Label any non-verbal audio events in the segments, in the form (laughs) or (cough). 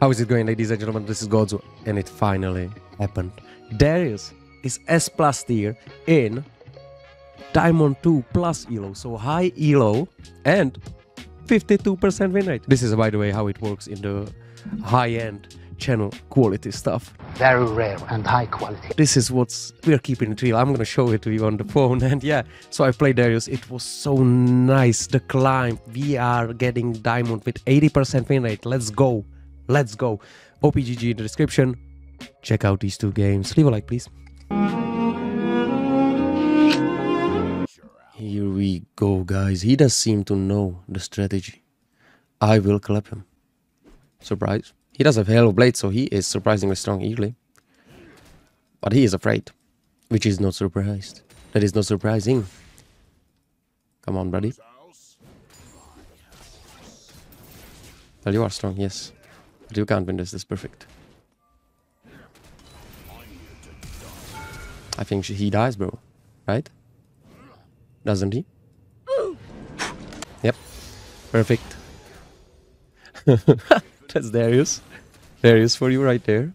How is it going, ladies and gentlemen? This is Godzu, and it finally happened. Darius is S plus tier in Diamond 2 plus ELO, so high ELO and 52% win rate. This is, by the way, how it works in the high-end channel quality stuff. very rare and high quality. This is what's we're keeping it real. I'm gonna show it to you on the (laughs) phone, and yeah. So I played Darius. It was so nice. The climb. We are getting diamond with 80% win rate. Let's go. Let's go. OPGG in the description. Check out these two games. Leave a like, please. Here we go, guys. He does seem to know the strategy. I will clap him. Surprise. He does have Halo Blade, so he is surprisingly strong early. But he is afraid, which is not surprised. That is not surprising. Come on, buddy. Well, you are strong, yes. But you can't win this, this is perfect. I think he dies, bro. Right? Doesn't he? Yep. Perfect. (laughs) That's Darius. Darius for you right there.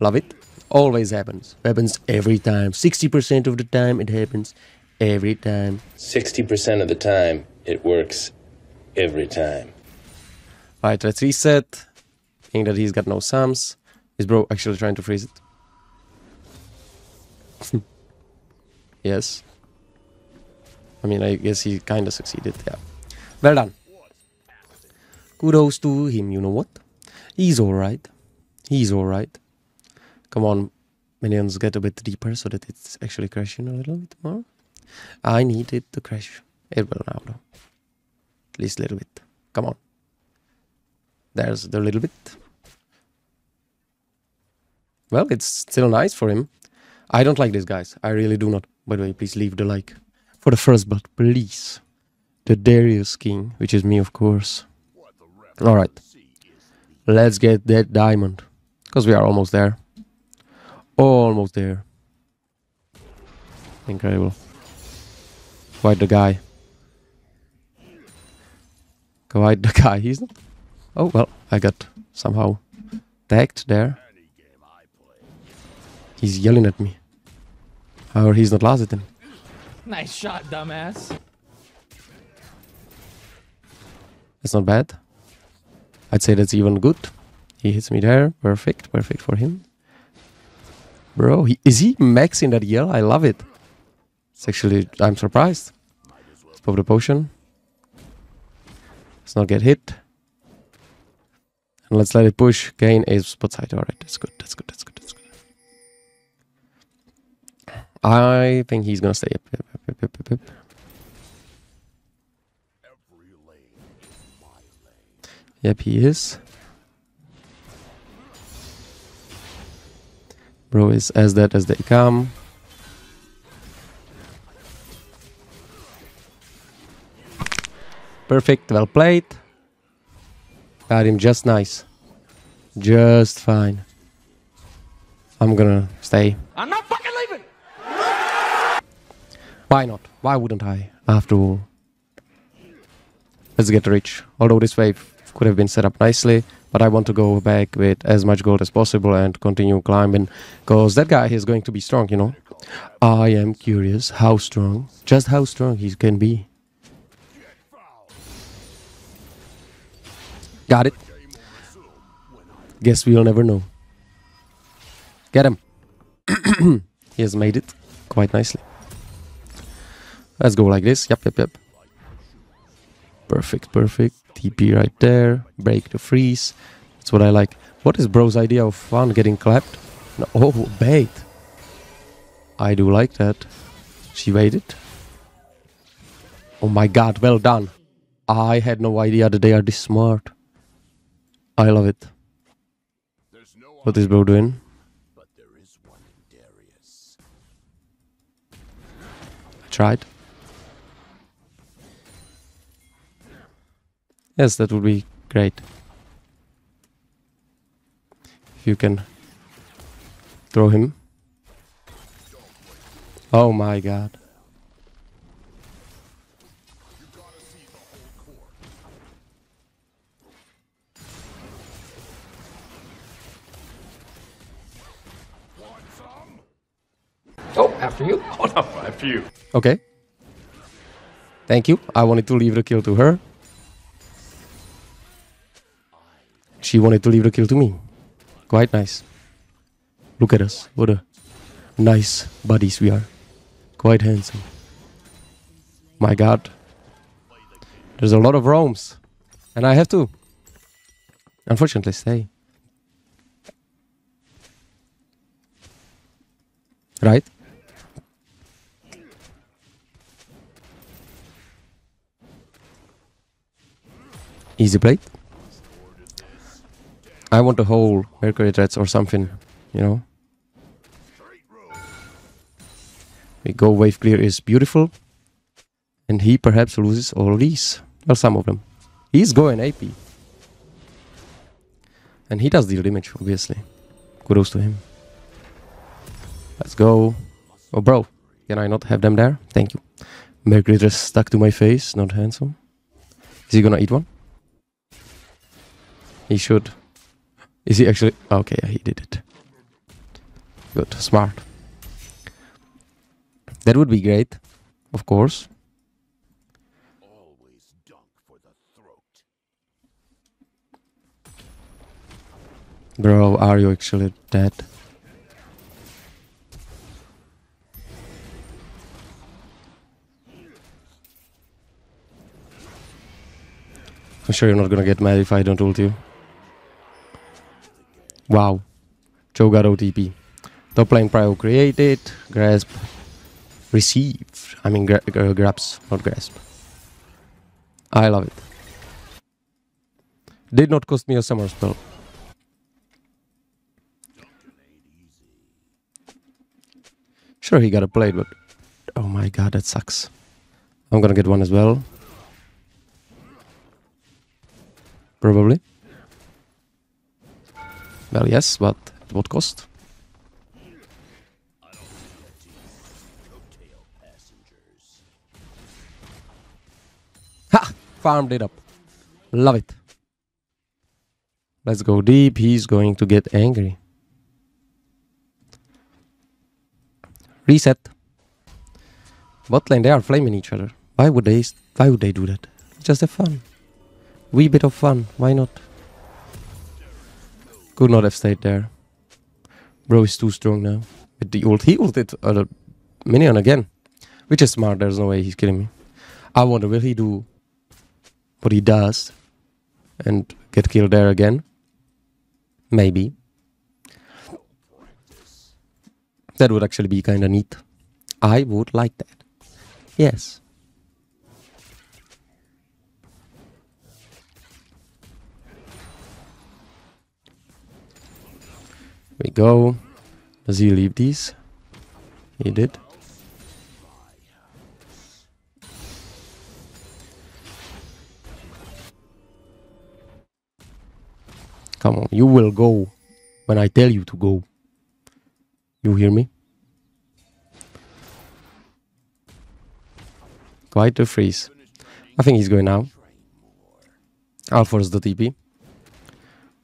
Love it. Always happens. Happens every time. 60% of the time it happens. Every time. 60% of the time, it works every time. Alright, let's reset. Think that he's got no sums. Is bro actually trying to freeze it? (laughs) yes. I mean, I guess he kinda succeeded, yeah. Well done. Kudos to him, you know what? He's alright. He's alright. Come on, minions, get a bit deeper so that it's actually crashing a little bit more. I need it to crash. It will now, though. At least a little bit. Come on. There's the little bit. Well, it's still nice for him. I don't like these guys. I really do not. By the way, please leave the like for the first blood, please. The Darius King, which is me, of course. Alright. Let's get that diamond. Because we are almost there. Almost there. Incredible. Quite the guy. Quite the (laughs) guy. He's not. Oh, well, I got somehow tagged there. He's yelling at me. However, he's not Lazatin. Nice shot, dumbass. That's not bad. I'd say that's even good. He hits me there. Perfect. Perfect for him. Bro, he, is he maxing that yell? I love it. It's actually, I'm surprised. Let's pop the potion. Let's not get hit. And let's let it push. Gain a spot side. Alright, that's good. That's good. That's good. That's good. I think he's gonna stay. Yep, yep, yep, yep, yep. Yep, he is. Bro is as dead as they come. Perfect, well played. Got him just nice. Just fine. I'm gonna stay. I'm not fucking leaving. Why not? Why wouldn't I? After all. Let's get rich. Although this wave could have been set up nicely, but I want to go back with as much gold as possible and continue climbing, because that guy is going to be strong, you know. I am curious how strong, just how strong he can be. Got it. Guess we'll never know. Get him. (clears throat) he has made it quite nicely. Let's go like this. Yep, yep, yep. Perfect, perfect. TP right there. Break the freeze. That's what I like. What is bro's idea of fun getting clapped? No, (laughs) oh, bait. I do like that. She waited. Oh my god, well done. I had no idea that they are this smart. I love it. What is bro doing? I tried. Yes, that would be great. If you can throw him. Oh my god. Oh, after you. (laughs) Oh, no, after you. Okay. Thank you. I wanted to leave the kill to her. She wanted to leave the kill to me. Quite nice. Look at us. What a nice buddies we are. Quite handsome. My god. There's a lot of roams. And I have to, unfortunately, stay. Right? Easy plate. I want a whole Mercury treads or something, you know. We go wave clear is beautiful. And he perhaps loses all these. Or some of them. He's going AP. And he does deal damage, obviously. Kudos to him. Let's go. Oh, bro. Can I not have them there? Thank you. Mercury just stuck to my face. Not handsome. Is he gonna eat one? He should. Is he actually? Okay, yeah, he did it. Good, smart. That would be great, of course. Bro, are you actually dead? I'm sure you're not gonna get mad if I don't ult you. Wow. Joe got OTP. Top lane prio created. Grasp. Received. I mean, gra grabs, not grasp. I love it. Did not cost me a summer spell. Sure, he got a blade, but oh my god, that sucks. I'm gonna get one as well. Probably. Well, yes, but at what cost? Ha! Farmed it up. Love it. Let's go deep. He's going to get angry. Reset. Bot lane, they are flaming each other. Why would they? Why would they do that? Just have fun. Wee bit of fun. Why not? Could not have stayed there. Bro is too strong now. With the ult. He ulted uh, minion again. Which is smart. There's no way he's killing me. I wonder, will he do what he does and get killed there again? Maybe. That would actually be kinda neat. I would like that. Yes. We go. Does he leave these? He did. Come on, you will go when I tell you to go. You hear me? Quite the freeze. I think he's going now. I'll force the TP.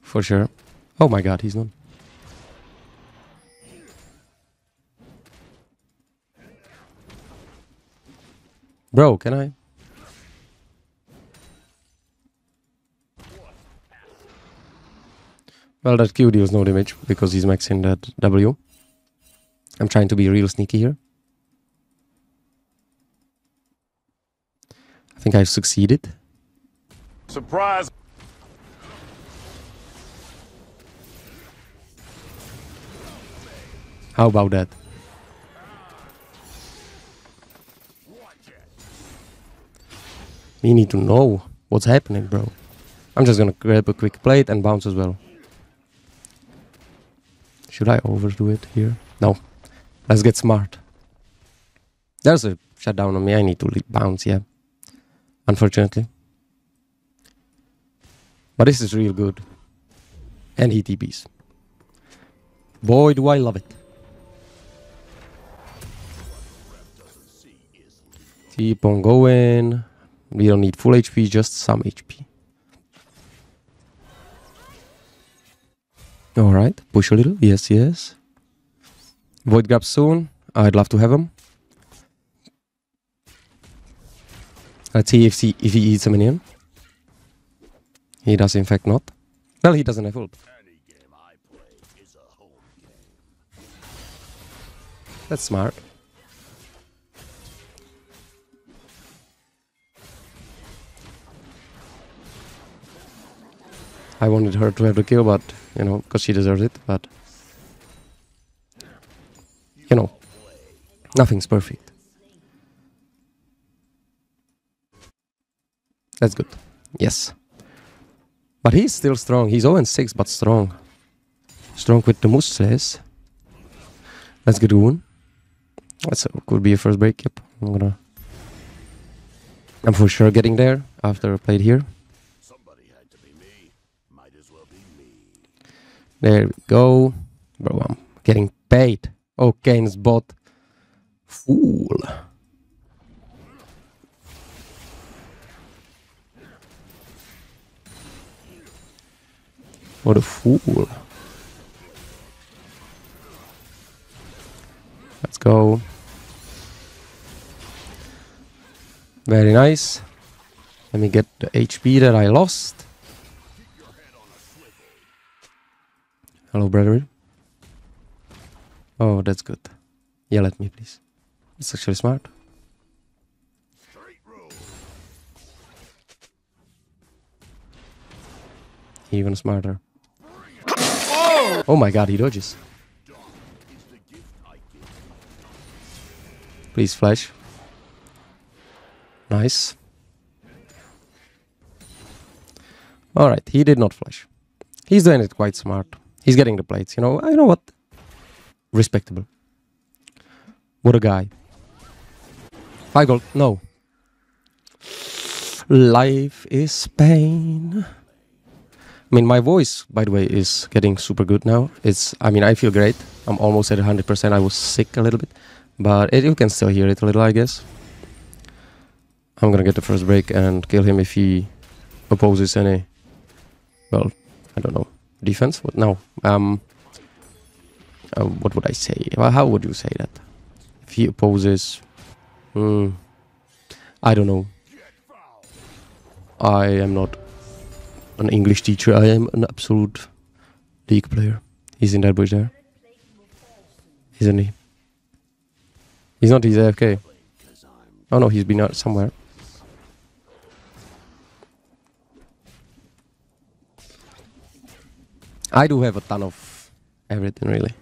For sure. Oh my god, he's not. Bro, can I? Well, that Q deals no damage because he's maxing that W. I'm trying to be real sneaky here. I think I've succeeded. Surprise! How about that? We need to know what's happening, bro. I'm just gonna grab a quick plate and bounce as well. Should I overdo it here? No. Let's get smart. There's a shutdown on me. I need to bounce, yeah. Unfortunately. But this is real good. And he TPs. Boy, do I love it. Keep on going. We don't need full HP, just some HP. Alright, push a little. Yes, yes. Void grub soon. I'd love to have him. Let's see if he, if he eats a minion. He does in fact not. Well, he doesn't have ult. That's smart. I wanted her to have the kill, but, you know, because she deserves it, but... You know, nothing's perfect. That's good. Yes. But he's still strong. He's 0 6, but strong. Strong with the muscles. Let's get one. That's a, could be a first break. Yep. I'm gonna. I'm for sure getting there after I played here. There we go. Bro, I'm getting paid. Oh, Kayn's bot. Fool. What a fool. Let's go. Very nice. Let me get the HP that I lost. Hello, brother. Oh, that's good. Yell at me, please. It's actually smart. Even smarter. Oh my god, he dodges. Please flash. Nice. Alright, he did not flash. He's doing it quite smart. He's getting the plates, you know. I know what. Respectable. What a guy. Five gold. No. Life is pain. I mean, my voice, by the way, is getting super good now. It's, I mean, I feel great. I'm almost at 100%. I was sick a little bit, but it, you can still hear it a little, I guess. I'm gonna get the first break and kill him if he opposes any, well, I don't know, defense? What? No. Um, uh, what would I say? Well, how would you say that? If he opposes, hmm, I don't know. I am not an English teacher. I am an absolute league player. He's in that bush there. Isn't he? He's not, he's AFK. Oh no, he's been out somewhere. I do have a ton of everything, really.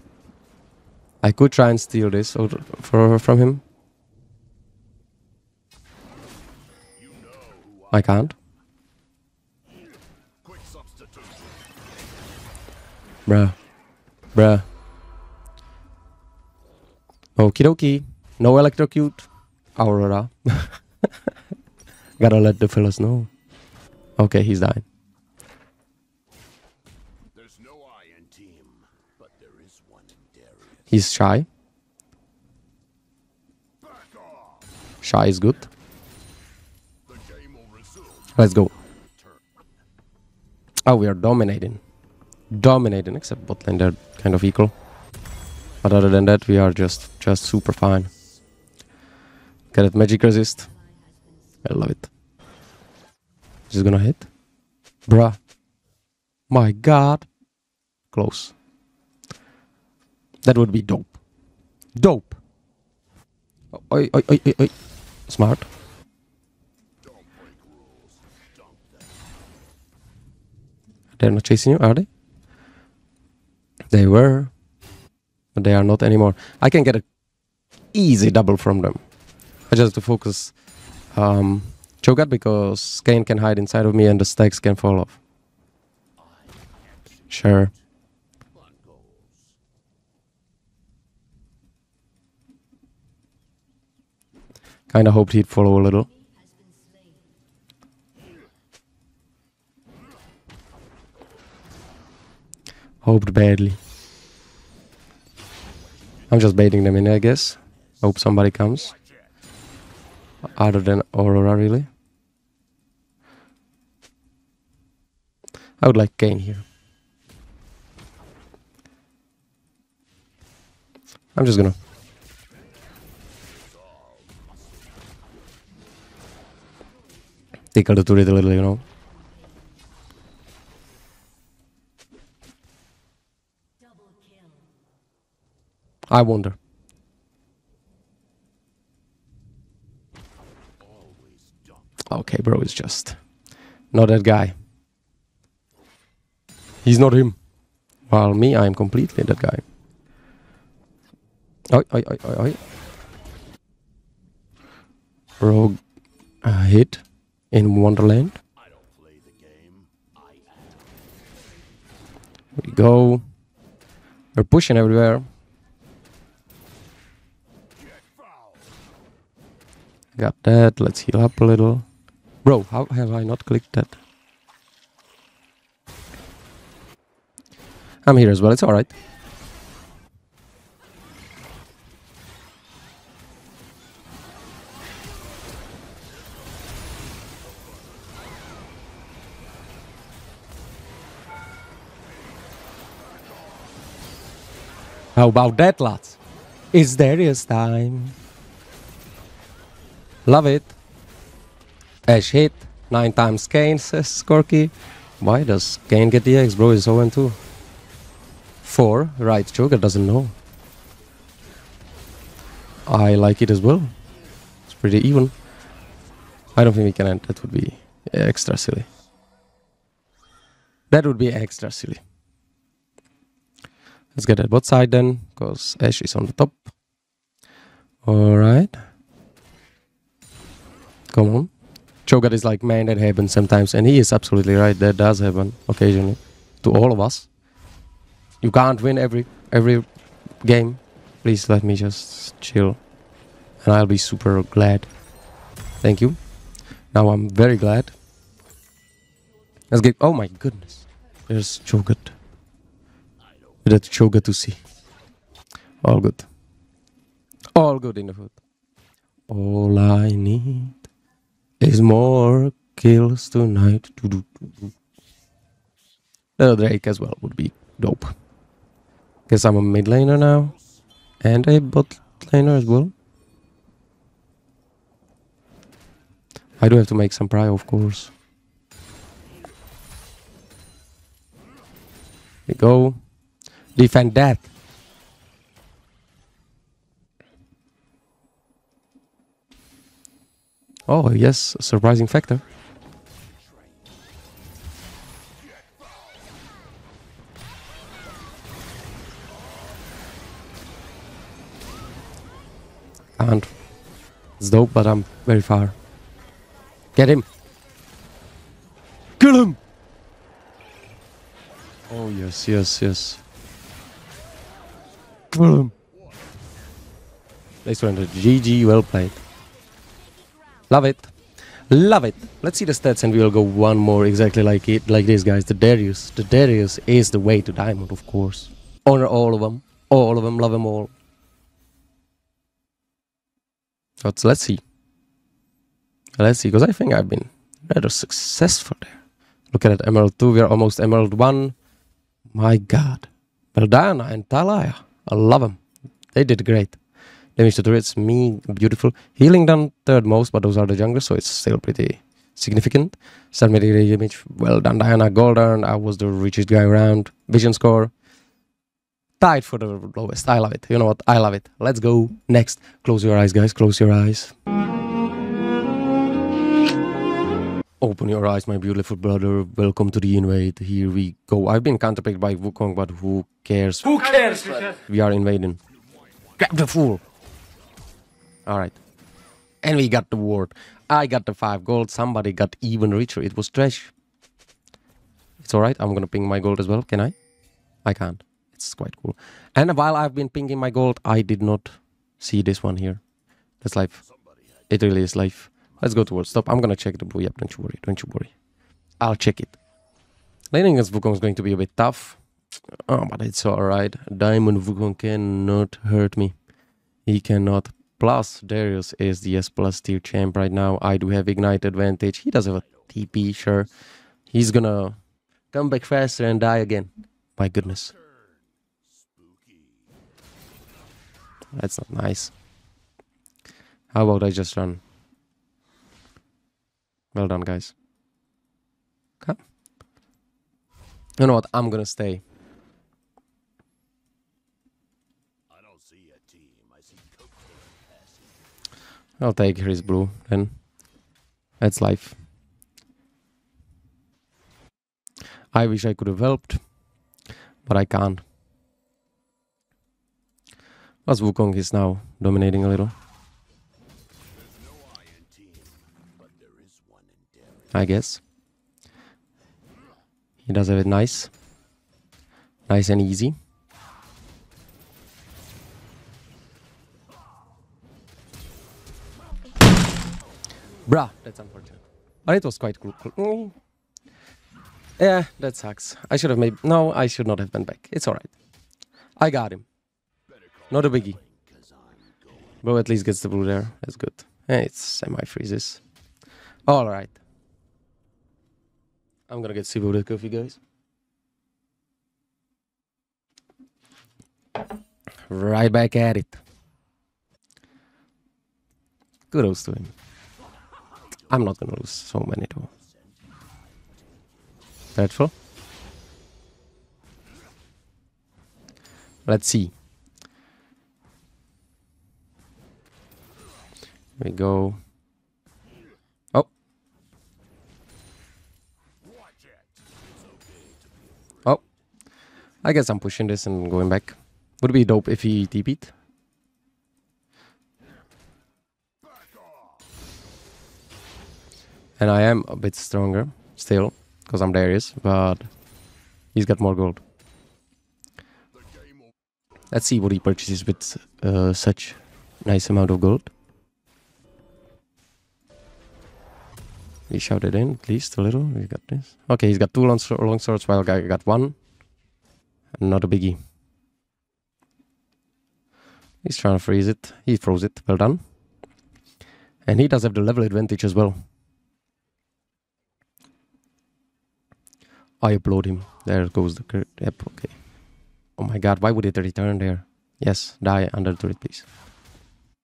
I could try and steal this or- for, from him. I can't. Bruh. Bruh. Okie dokie. No electrocute. Aurora. (laughs) Gotta let the fellas know. Okay, he's dying. There's no I in team, but there is one in Darius. He's shy. Shy is good. The game will resume. Let's go. Oh, we are dominating. Dominating, except bot lane, they're kind of equal. But other than that, we are just just super fine. Get it, magic resist. I love it. it gonna hit? Bruh. My god. Close. That would be dope. Dope. Oi, oi, oi, oi, oi. Smart. They're not chasing you, are they? They were. But they are not anymore. I can get a easy double from them. I just have to focus um, Cho'Gath because Kayn can hide inside of me and the stacks can fall off. Sure. Kinda hoped he'd follow a little. Hoped badly. I'm just baiting them in, I guess. Hope somebody comes. Other than Aurora, really. I would like Kayn here. I'm just gonna the turret a little, you know. I wonder. Okay, bro, it's just not that guy. He's not him. While me, I am completely that guy. Oi, oi, oi, oi, oi. Rogue uh, hit in Wonderland. We go. We're pushing everywhere. Got that. Let's heal up a little. Bro, how have I not clicked that? I'm here as well. It's alright. How about that, lads? It's Darius time. Love it. Ashe hit. Nine times Kayn, says Skorky. Why does Kayn get the X, bro? It's 0 2. 4. Right, Joker doesn't know. I like it as well. It's pretty even. I don't think we can end. That would be extra silly. That would be extra silly. Let's get that bot side then, because Ashe is on the top. Alright. Come on. Cho'Gath is like, man, that happens sometimes. And he is absolutely right. That does happen occasionally. To all of us. You can't win every every game. Please let me just chill. And I'll be super glad. Thank you. Now I'm very glad. Let's get... Oh my goodness. There's Cho'Gath. That's Cho'Gath to see. All good. All good in the foot. All I need is more kills tonight. Little Drake as well would be dope. Guess I'm a mid laner now. And a bot laner as well. I do have to make some prio, of course. we go. Defend that. Oh, yes, surprising factor. Can't. It's dope, but I'm very far. Get him! Kill him! Oh, yes, yes, yes. Him! They surrendered. GG, well played. Love it. Love it. Let's see the stats and we'll go one more exactly like it, like this, guys. The Darius. The Darius is the way to diamond, of course. Honor all of them. All of them. Love them all. But let's see. Let's see, because I think I've been rather successful there. Look at Emerald 2. We are almost Emerald 1. My god. Beldana and Taliyah. I love them. They did great. Damage to turrets, me, beautiful. Healing done third most, but those are the junglers, so it's still pretty significant. Mitigated damage, well done, Diana. Golden, I was the richest guy around. Vision score, tied for the lowest. I love it. You know what? I love it. Let's go. Next. Close your eyes, guys. Close your eyes. Open your eyes, my beautiful brother. Welcome to the invade. Here we go. I've been counterpicked by Wukong, but who cares? Who cares? We are invading. Grab the fool. Alright. And we got the ward. I got the 5 gold. Somebody got even richer. It was trash. It's alright. I'm gonna ping my gold as well. Can I? I can't. It's quite cool. And while I've been pinging my gold, I did not see this one here. That's life. It really is life. Let's go towards stop. I'm gonna check the blue. Yep, don't you worry. Don't you worry. I'll check it. Laning against Wukong is going to be a bit tough. Oh, but it's alright. Diamond Wukong cannot hurt me. He cannot. Plus, Darius is the S plus tier champ right now. I do have Ignite advantage. He does have a TP, sure. He's gonna come back faster and die again. My goodness. That's not nice. How about I just run? Well done, guys. You know what? I'm gonna stay. I don't see a team. I see cocaine passing. I'll take his blue then. That's life. I wish I could have helped, but I can't. As Wukong is now dominating a little, I guess. He does have it nice. Nice and easy. Bruh, that's unfortunate. But it was quite cool. Mm. Yeah, that sucks. I should have made. No, I should not have been back. It's alright. I got him. Not a biggie. Bro at least gets the blue there. That's good. Eh, it's semi freezes. Alright. I'm gonna get super with coffee, guys. Right back at it. Kudos to him. I'm not gonna lose so many though. Dreadful. Let's see. Here we go. I guess I'm pushing this and going back. Would be dope if he TP'd. And I am a bit stronger still, because I'm Darius, but he's got more gold. Let's see what he purchases with uh, such nice amount of gold. He shouted in at least a little. We got this. Okay, he's got two long, long swords while I got one. Not a biggie. He's trying to freeze it. He froze it. Well done. And he does have the level advantage as well. I applaud him. There goes the. Yep, okay. Oh my god, why would it return there? Yes, die under turret, please.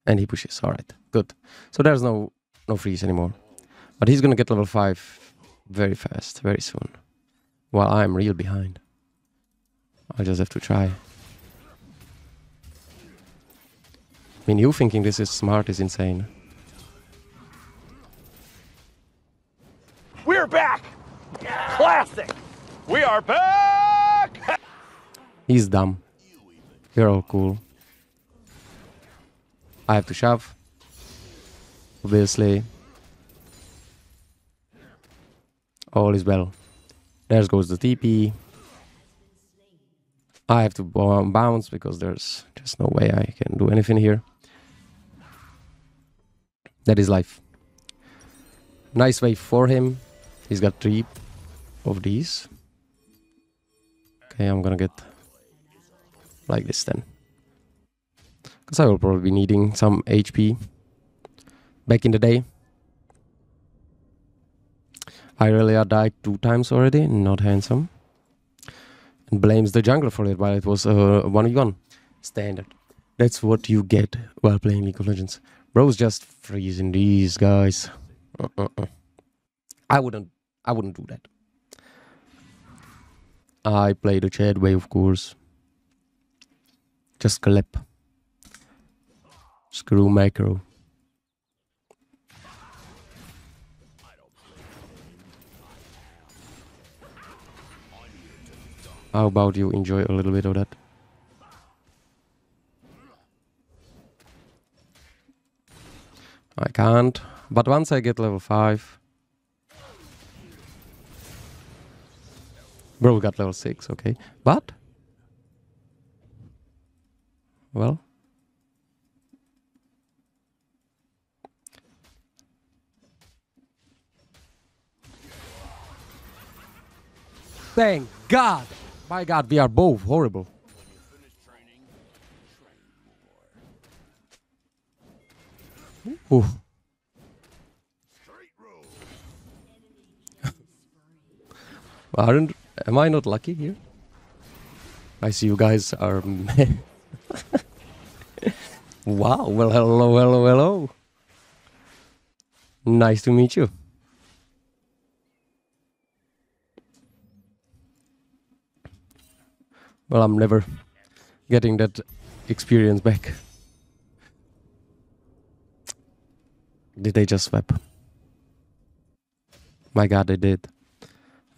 And he pushes. Alright, good. So there's no no freeze anymore. But he's gonna get level 5 very fast, very soon. While I'm real behind. I just have to try. I mean, you thinking this is smart is insane. We're back! Classic! We are back! He's dumb. You're all cool. I have to shove. Obviously. All is well. There goes the TP. I have to bounce because there's just no way I can do anything here. That is life. Nice wave for him. He's got three of these. Okay, I'm gonna get like this then. Because I will probably be needing some HP back in the day. Irelia died two times already, not handsome. And blames the jungler for it while it was a uh, 1v1 standard. That's what you get while playing League of Legends. Bro's just freezing these guys. Uh-uh-uh. I wouldn't I wouldn't do that. I play the Chad way, of course. Just clip. Screw macro. How about you enjoy a little bit of that? I can't. But once I get level 5. Bro got level 6, okay. But. Well. Thank God! My God, we are both horrible. Ooh. (laughs) Aren't am I not lucky here? I see you guys are. (laughs) wow. Well, hello, hello, hello. Nice to meet you. Well, I'm never getting that experience back. Did they just swap? My god, they did.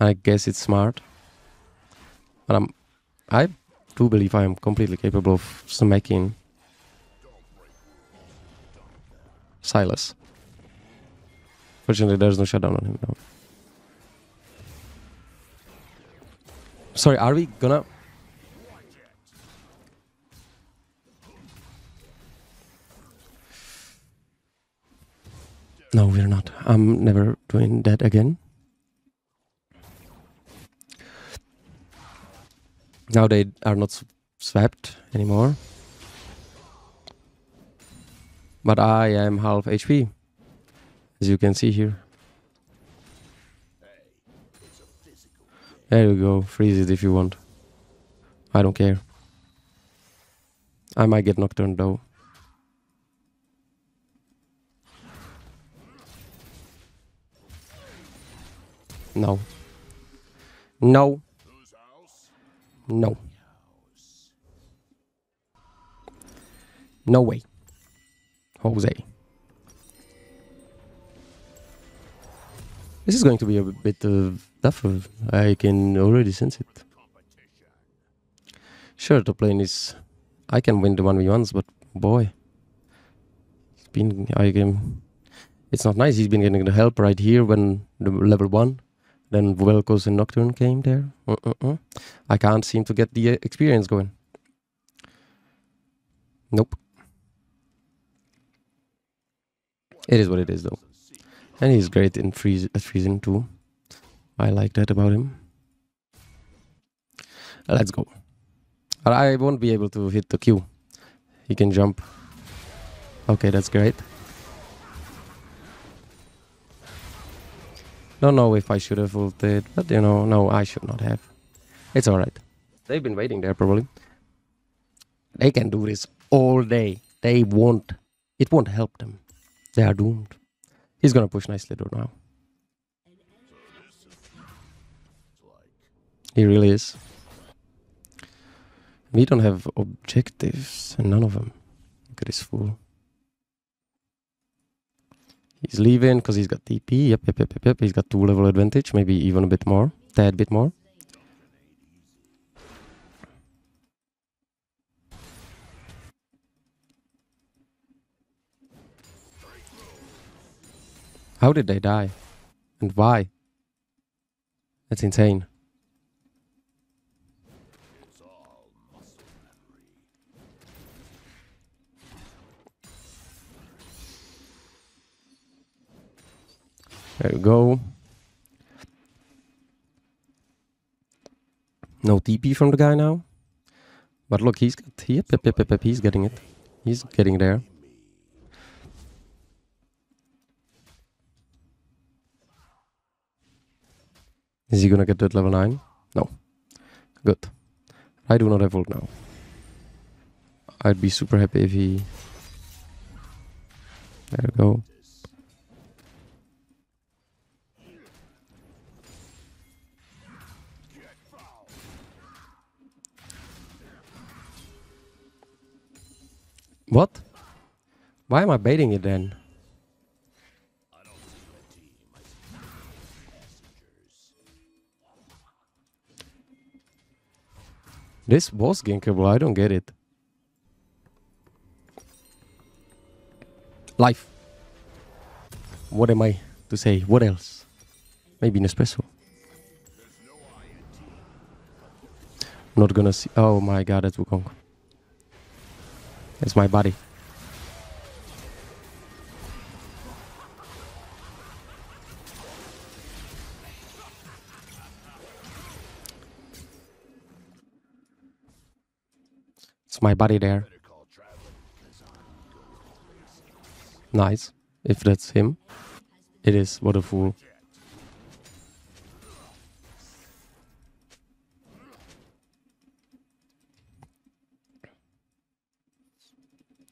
I guess it's smart. But I'm, I do believe I am completely capable of smacking Sylas. Fortunately, there's no shutdown on him now. Sorry, are we gonna? No, we're not. I'm never doing that again. Now they are not s- swapped anymore. But I am half HP, as you can see here. There you go. Freeze it if you want. I don't care. I might get Nocturne though. No. No. No. No way. Jose. This is going to be a bit uh, tougher. I can already sense it. Sure, the plane is. I can win the 1v1s, but boy. It's been. I can. It's not nice. He's been getting the help right here when the level 1. Then Vel'Koz and Nocturne came there. Uh-uh-uh. I can't seem to get the uh, experience going. Nope. It is what it is, though. And he's great in freeze at freezing too. I like that about him. Let's go. I won't be able to hit the Q. He can jump. Okay, that's great. Don't know if I should have ulted, but you know, no, I should not have. It's alright. They've been waiting there probably. They can do this all day. They won't. It won't help them. They are doomed. He's gonna push nicely though now. He really is. We don't have objectives, and none of them. Look at this fool. He's leaving because he's got TP. Yep, yep, yep, yep, yep. He's got two level advantage, maybe even a bit more, tad bit more. How did they die? And why? That's insane. There you go. No TP from the guy now. But look, he's got yep, yep, yep, yep, he's getting it. He's getting there. Is he gonna get that level 9? No. Good. I do not have ult now. I'd be super happy if he... There we go. What? Why am I baiting it then? This was gankable, I don't get it. Life. What am I to say? What else? Maybe Nespresso. Not gonna see. Oh my god, that's Wukong. It's my body. It's my body there. Nice. If that's him. It is. What a fool.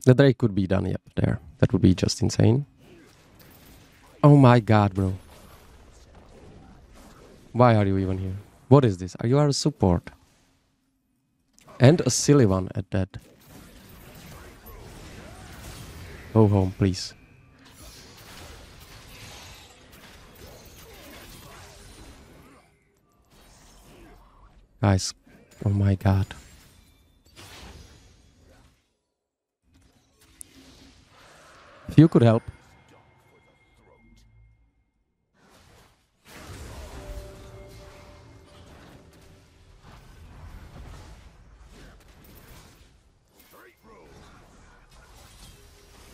The Drake could be done, yep, there. That would be just insane. Oh my god, bro. Why are you even here? What is this? Are you our support? And a silly one at that. Go home, please. Guys, oh my god. You could help.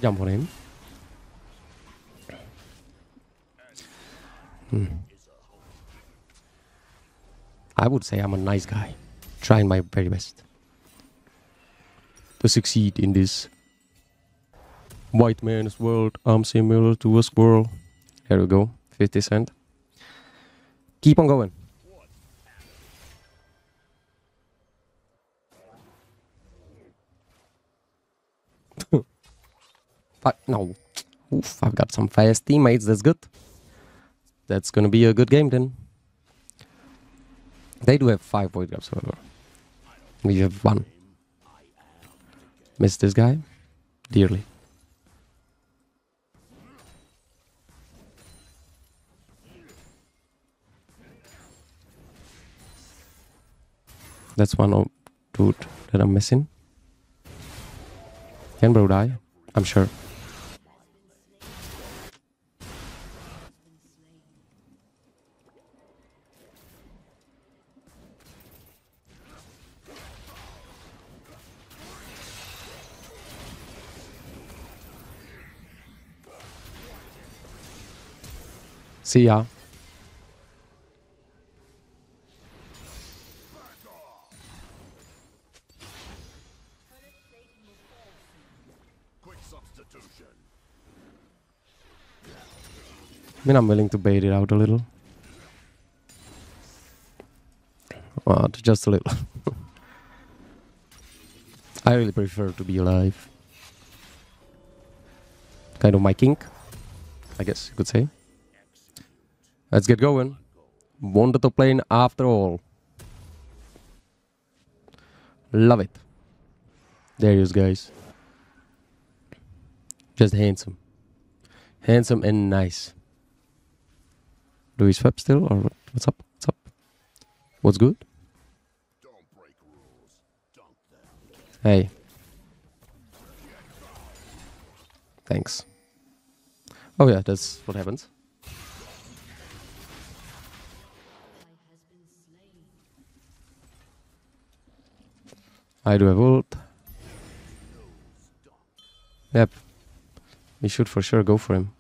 Jump on him. Hmm. I would say I'm a nice guy, trying my very best to succeed in this white man's world. I'm similar to a squirrel. There we go, 50 cent. Keep on going. (laughs) But no. Oof, I've got some fast teammates. That's good. That's gonna be a good game then. They do have five void grubs, however. We have one. Miss this guy dearly. That's one dude that I'm missing. Can bro die? I'm sure. See ya. I mean, I'm willing to bait it out a little. Well, just a little. (laughs) I really prefer to be alive. Kind of my kink, I guess you could say. Let's get going. Wanted to plane after all. Love it. There he is, guys. Just handsome. Handsome and nice. Do we swap still or what's up? What's up? What's good? Hey. Thanks. Oh yeah, that's what happens. I do have ult. Yep. We should for sure go for him.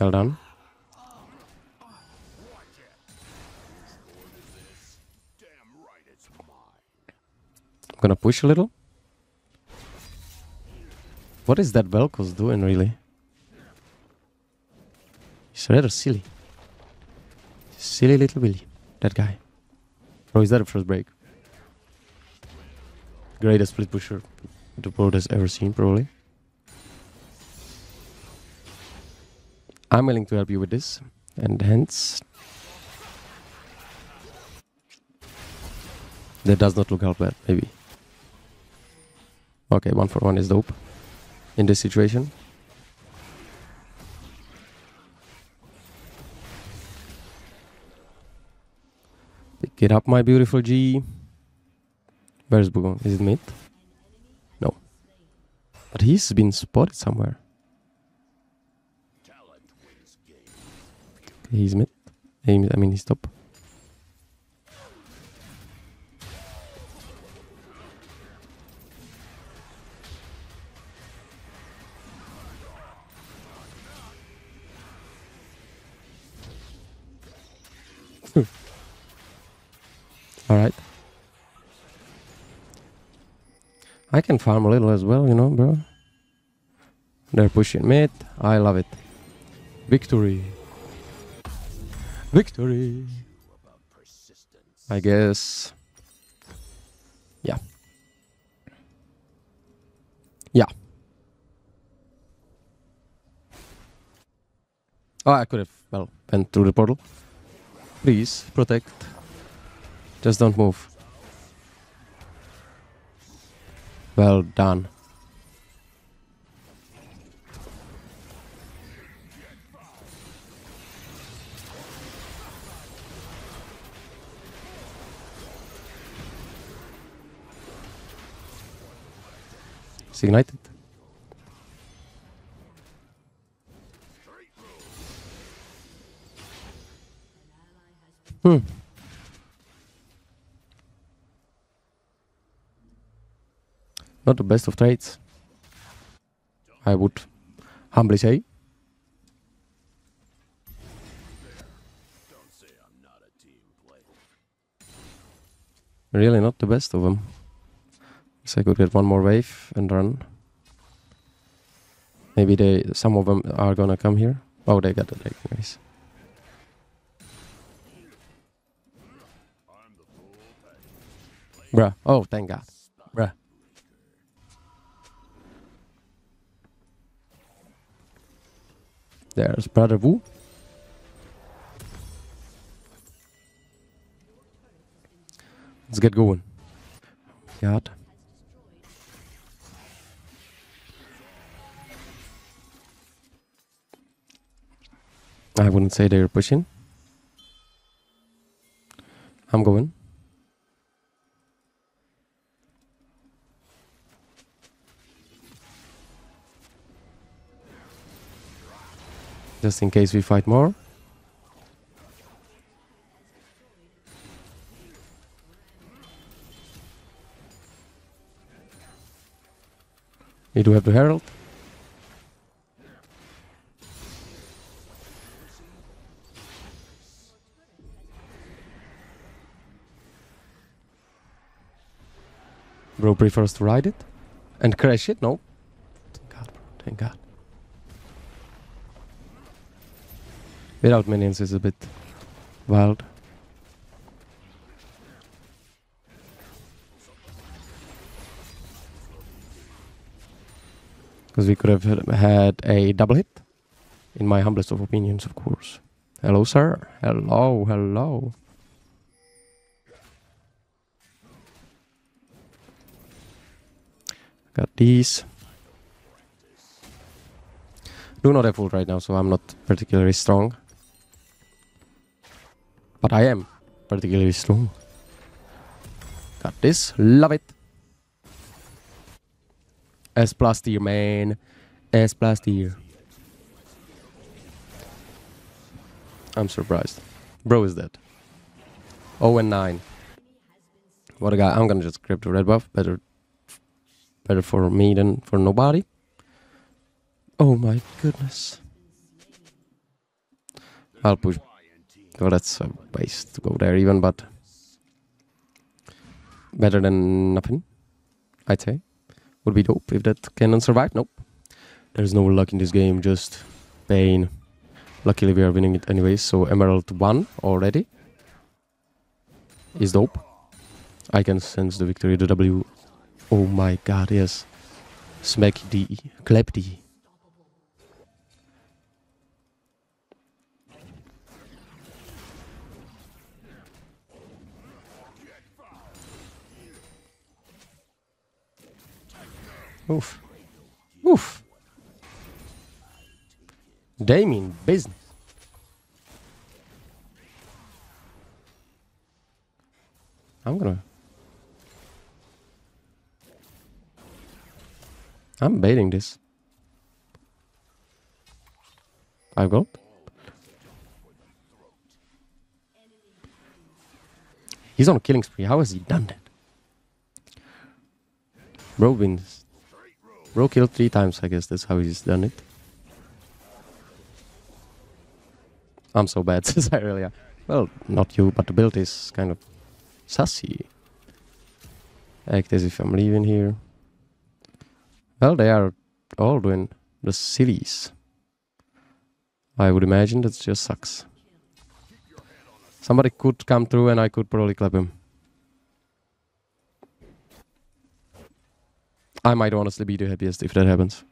Well done. I'm gonna push a little. What is that Vel'Koz doing really? He's rather silly. Silly little Willy. That guy. Oh, is that a first break? Greatest split pusher the world has ever seen, probably. I'm willing to help you with this. And hence. That does not look half bad, maybe. Okay, one for one is dope in this situation. Pick it up, my beautiful G. Where's Wukong? Is it mid? No. But he's been spotted somewhere. Talent wins game. Okay, he's mid. I mean, he's top. (laughs) All right. I can farm a little as well, you know, bro. They're pushing mid. I love it. Victory. Victory. I guess. Yeah. Yeah. Oh, I could have, well, went through the portal. Please, protect. Just don't move. Well done. It's ignited. Hmm. Not the best of trades. I would humbly say. Really not the best of them. Guess I could get one more wave and run. Maybe they, some of them are gonna come here. Oh, they got the deck, nice. Bruh. Oh, thank God. Bruh. There's Brother Wu. Let's get going. God. I wouldn't say they're pushing. I'm going. Just in case we fight more. We do have the Herald. Bro prefers to ride it and crash it. No. Thank God, bro. Thank God. Without minions is a bit wild. Because we could have had- had a double hit. In my humblest of opinions, of course. Hello, sir. Hello, hello. Got these. Do not have ult right now, so I'm not particularly strong. But I am particularly strong. Got this. Love it. S plus tier, man. S plus tier. I'm surprised. Bro is dead. 0 and 9. What a guy. I'm gonna just the red buff. Better better for me than for nobody. Oh my goodness. I'll push. Well, that's a waste to go there even, but better than nothing, I'd say. Would be dope if that cannon survived. Nope. There's no luck in this game, just pain. Luckily, we are winning it anyways, so Emerald 1 already is dope. I can sense the victory, the W. Oh my god, yes. Smack D, clap D. Oof. Oof. They mean business. I'm gonna. I'm baiting this. I've got. He's on a killing spree. How has he done that? Bro wins. Bro killed three times, I guess that's how he's done it. I'm so bad, (laughs) says Irelia. Well, not you, but the build is kind of sassy. Act as if I'm leaving here. Well, they are all doing the cities. I would imagine that just sucks. Somebody could come through and I could probably clap him. I might honestly be the happiest if that happens.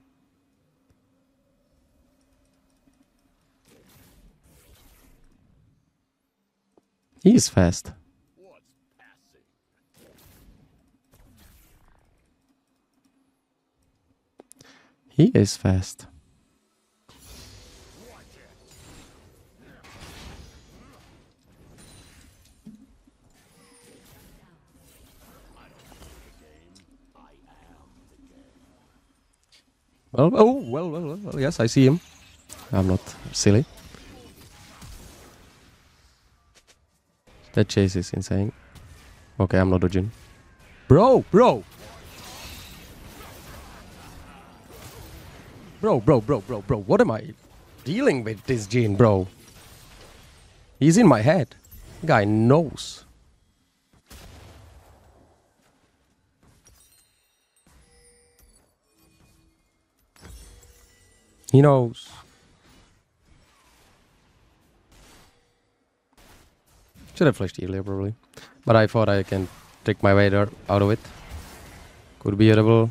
He is fast. He is fast. Well, oh, well, well, well, yes, I see him. I'm not silly. That chase is insane. Okay, I'm not dodging. Bro, bro! Bro, bro, bro, bro, bro, what am I dealing with this Jhin, bro? He's in my head. Guy knows. He knows. Should have flashed earlier, probably. But I thought I can take my way out of it. Could be a double.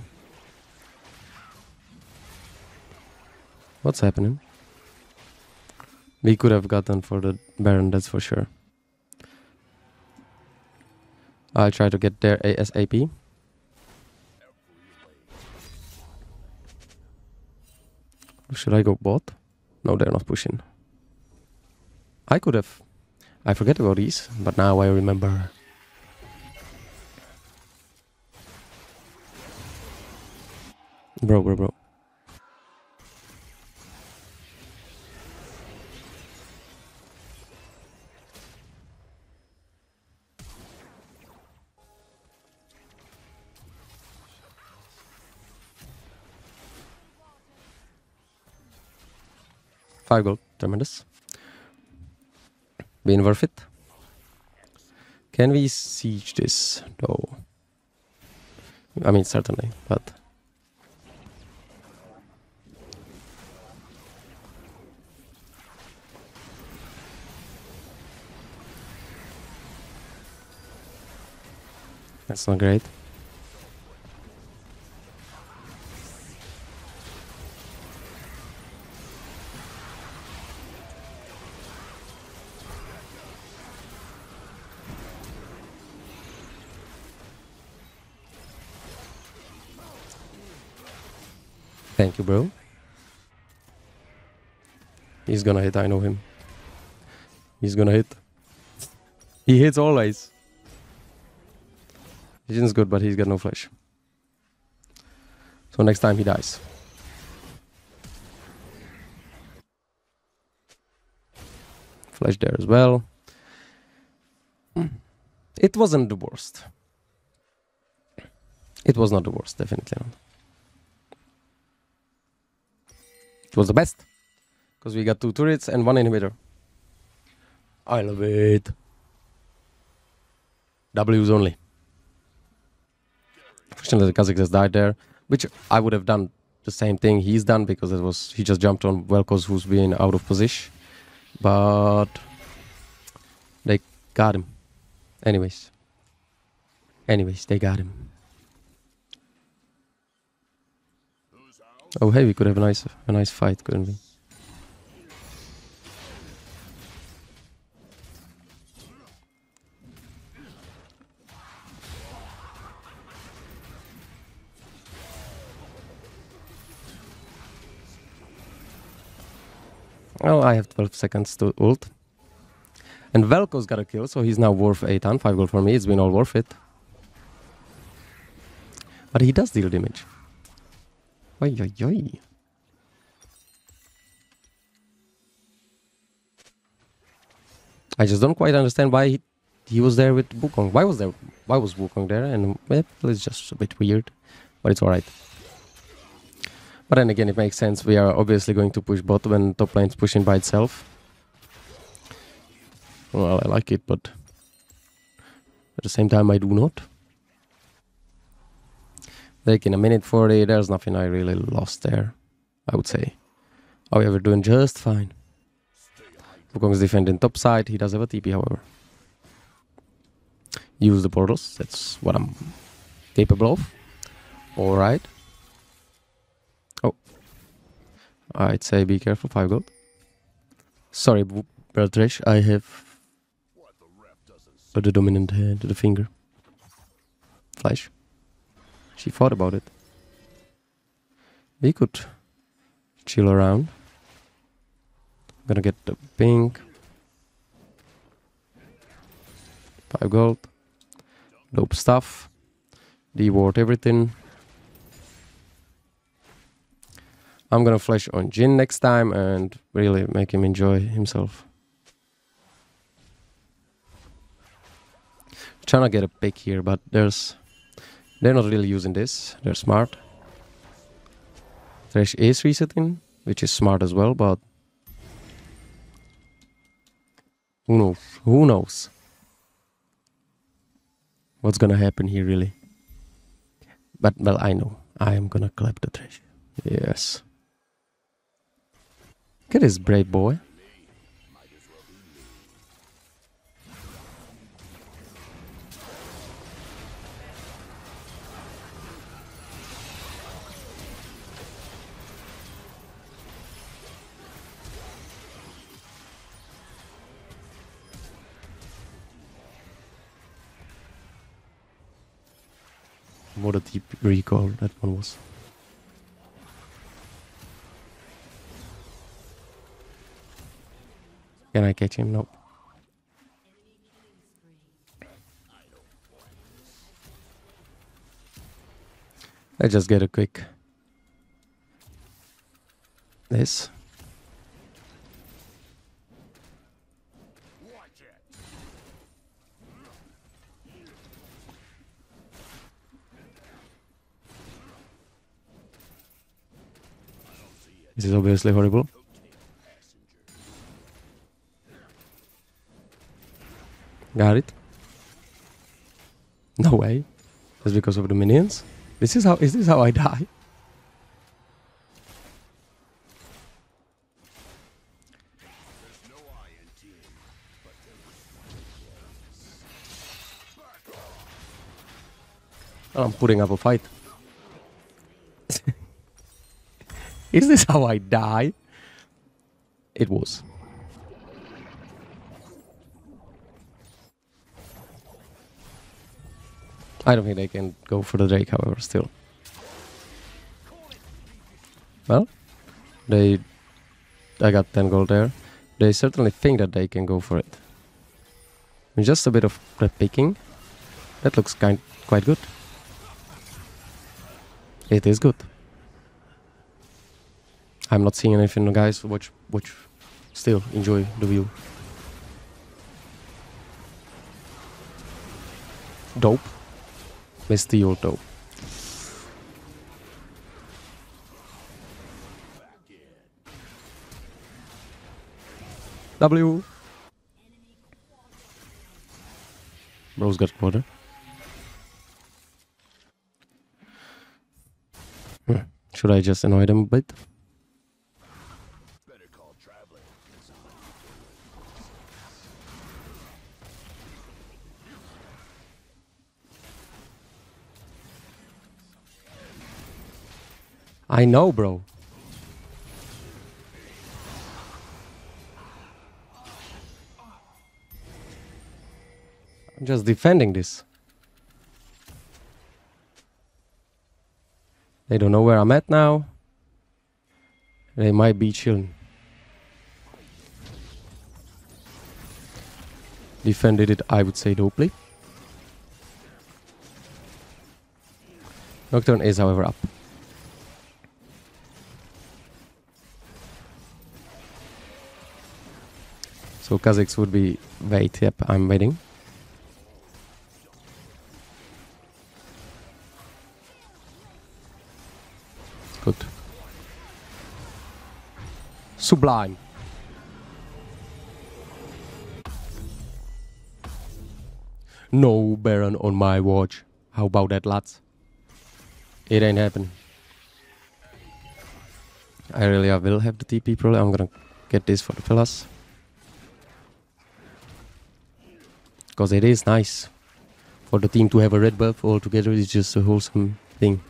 What's happening? We could have gotten for the Baron, that's for sure. I'll try to get there ASAP. Should I go bot? No, they're not pushing. I could have. I forget about these, but now I remember. Bro, bro, bro. Five gold, tremendous. Been worth it. Can we siege this? though? I mean, certainly, but. That's not great. He's gonna hit, I know him. He's gonna hit. He hits always. Vision's good, but he's got no flash. So next time he dies. Flash there as well. It wasn't the worst. It was not the worst, definitely not. It was the best. Because we got two turrets and one inhibitor. I love it. W's only. Fortunately, the Kha'Zix just died there, which I would have done the same thing he's done because it was he just jumped on Vel'Koz who's been out of position. But they got him. Anyways. Anyways, they got him. Oh hey, we could have a nice a nice fight, couldn't we? Oh, I have 12 seconds to ult. And Vel'Koz got a kill, so he's now worth 8 and 5 gold for me. It's been all worth it. But he does deal damage. Oi, oi, oi. I just don't quite understand why he, he was there with Wukong. Why was there? Why was Wukong there? And well, it's just a bit weird, but it's alright. But then again, it makes sense. We are obviously going to push bot when top lane's pushing by itself. Well, I like it, but at the same time, I do not. Like in a minute 40, there's nothing I really lost there, I would say. However, doing just fine. Wukong's defending top side. He does have a TP, however. Use the portals. That's what I'm capable of. Alright. I'd say be careful, 5 gold. Sorry, Bertrish, I have the dominant hand, the finger. Flash. She thought about it. We could chill around. I'm Gonna get the pink. Five gold. Dope stuff. Deward everything. I'm gonna flash on Jhin next time and really make him enjoy himself. Trying to get a pick here, but there's they're not really using this. They're smart. Thresh is resetting, which is smart as well, but who knows? Who knows? What's gonna happen here, really? But well, I know. I am gonna clap the trash. Yes. Look at this brave boy. What a deep recall that one was. Can I catch him? Nope. I just get a quick this. This is obviously horrible. Got it. No way. Just because of the minions? This is how is this how I die? I'm putting up a fight. (laughs) is this how I die? It was. I don't think they can go for the Drake, however, still. Well, they... I got 10 gold there. They certainly think that they can go for it. Just a bit of prep picking. That looks kind quite good. It is good. I'm not seeing anything, guys. Watch, watch. Still, enjoy the view. Dope. Mr. Yoto. W. Bro's got quarter. Hmm. Should I just annoy them a bit? I know, bro. I'm just defending this. They don't know where I'm at now. They might be chilling. Defended it, I would say, dopely. Nocturne is, however, up. So Kha'Zix would be wait, yep, I'm waiting. Good. Sublime. No Baron on my watch. How about that, lads? It ain't happening. I really I will have the TP probably. I'm gonna get this for the fellas. Because it is nice for the team to have a red buff all together. It's just a wholesome thing.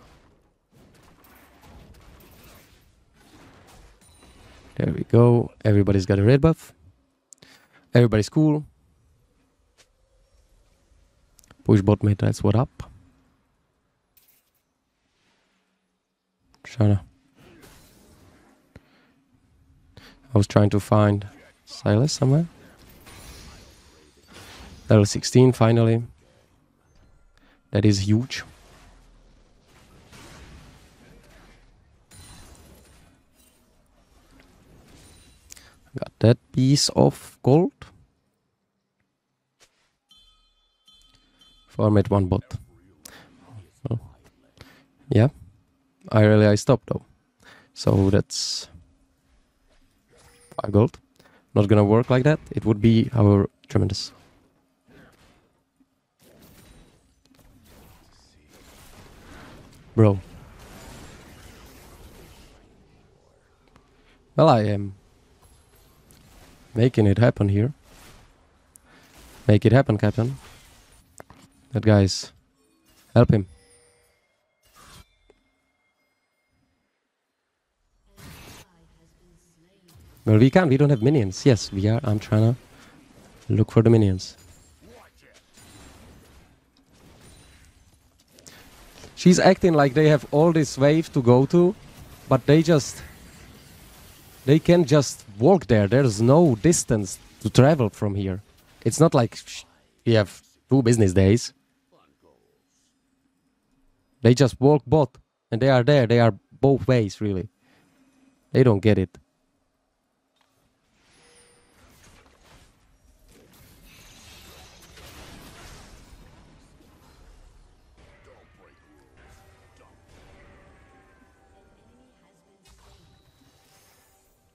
There we go. Everybody's got a red buff. Everybody's cool. Push bot mid, that's what up. To. I was trying to find Sylas somewhere. Level 16 finally. That is huge. Got that piece of gold. Farm it one bot. Oh. Yeah. I really I stopped though. So that's five gold. Not gonna work like that. It would be our tremendous. Bro. Well, I am making it happen here. Make it happen, Captain. That guy's. Help him. Well, we can't. We don't have minions. Yes, we are. I'm trying to look for the minions. She's acting like they have all this wave to go to, but they just. They can just walk there. There's no distance to travel from here. It's not like we have two business days. They just walk both, and they are there. They are both ways, really. They don't get it.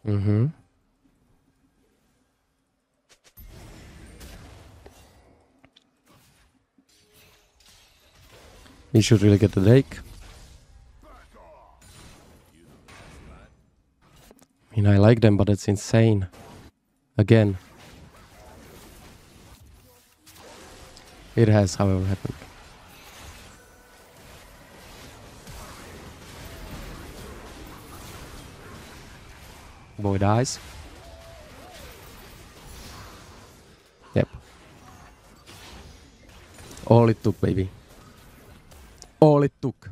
Mm-hmm. We should really get the lake. I mean, I like them, but it's insane. Again. It has, however, happened. Boy dies. Yep. All it took, baby. All it took.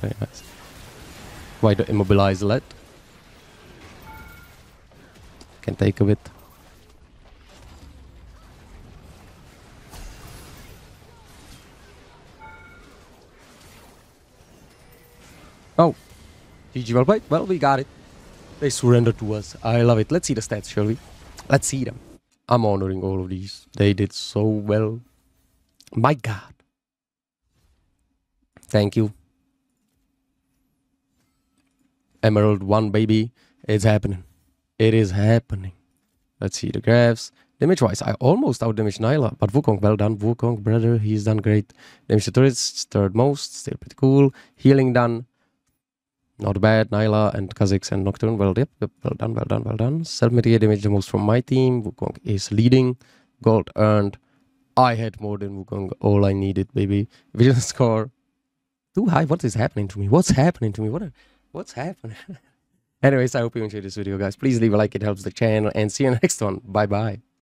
Very nice. Why do immobilize let? Can take a bit. GG well played. Well, we got it. They surrendered to us. I love it. Let's see the stats, shall we? Let's see them. I'm honoring all of these. They did so well. My God. Thank you. Emerald 1, baby. It's happening. It is happening. Let's see the graphs. Damage wise, I almost out damage Nilah, but Wukong, well done. Wukong, brother, he's done great. Damage to turrets, third most, still pretty cool. Healing done. Not bad. Nilah and Kha'Zix and Nocturne. Well, yep, yep, well done, well done, well done. Self mitigate damage the most from my team. Wukong is leading. Gold earned. I had more than Wukong. All I needed, baby. Vision (laughs) score. Too high. What is happening to me? What's happening to me? What? Are, what's happening? (laughs) Anyways, I hope you enjoyed this video, guys. Please leave a like. It helps the channel. And see you (laughs) next one. Bye bye.